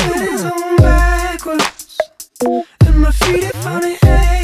head is on backwards And my feet are funny, hey